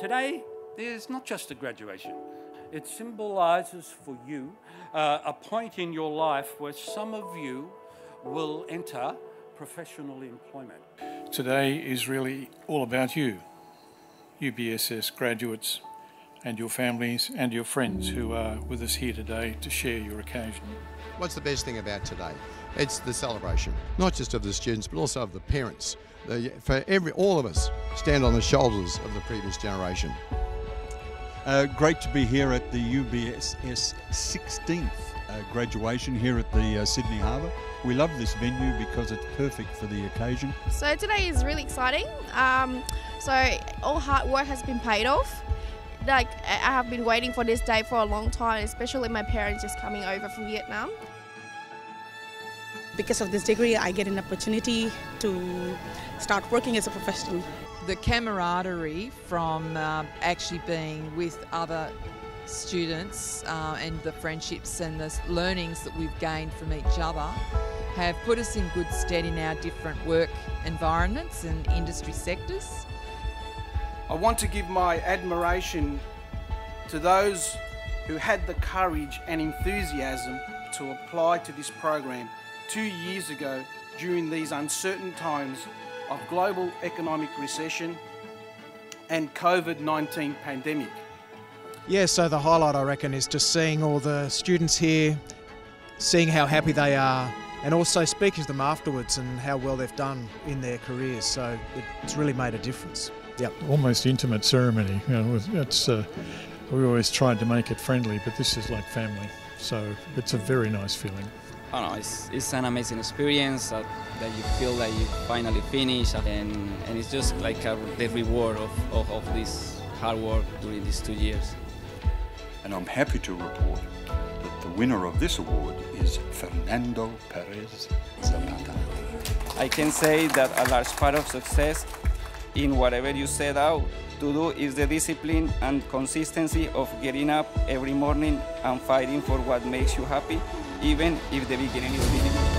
Today is not just a graduation, it symbolises for you uh, a point in your life where some of you will enter professional employment. Today is really all about you, UBSS graduates, and your families and your friends who are with us here today to share your occasion. What's the best thing about today? It's the celebration, not just of the students, but also of the parents. The, for every, all of us, stand on the shoulders of the previous generation. Uh, great to be here at the UBSS 16th uh, graduation here at the uh, Sydney Harbour. We love this venue because it's perfect for the occasion. So today is really exciting. Um, so all hard work has been paid off. Like I have been waiting for this day for a long time, especially my parents just coming over from Vietnam. Because of this degree, I get an opportunity to start working as a professional. The camaraderie from uh, actually being with other students uh, and the friendships and the learnings that we've gained from each other have put us in good stead in our different work environments and industry sectors. I want to give my admiration to those who had the courage and enthusiasm to apply to this program two years ago during these uncertain times of global economic recession and COVID-19 pandemic. Yeah, so the highlight I reckon is just seeing all the students here, seeing how happy they are, and also speaking to them afterwards and how well they've done in their careers. So it's really made a difference. Yep. Almost intimate ceremony. You know, it's uh, we always tried to make it friendly, but this is like family. So it's a very nice feeling. I don't know, it's, it's an amazing experience uh, that you feel that you finally finish and, and it's just like a, the reward of, of, of this hard work during these two years. And I'm happy to report that the winner of this award is Fernando Perez Zapata. I can say that a large part of success in whatever you set out to do is the discipline and consistency of getting up every morning and fighting for what makes you happy even if the beginning is difficult.